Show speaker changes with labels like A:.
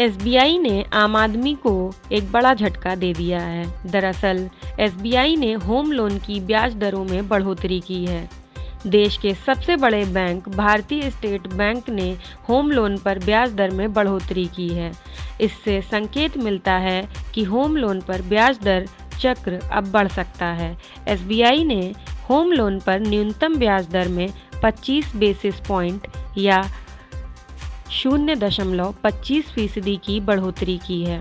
A: SBI ने आम आदमी को एक बड़ा झटका दे दिया है। दरअसल SBI ने होम लोन की ब्याज दरों में बढ़ोतरी की है। देश के सबसे बड़े बैंक, भारतीय स्टेट बैंक ने होम लोन पर ब्याज दर में बढ़ोतरी की है। इससे संकेत मिलता है कि होम लोन पर ब्याज दर चक्र अब बढ़ सकता है। SBI ने होम लोन पर न्यूनतम ब्याज दर में 25 बेसिस पॉइंट या शून्य दशमलव पच्चीस फ़ीसदी की बढ़ोतरी की है।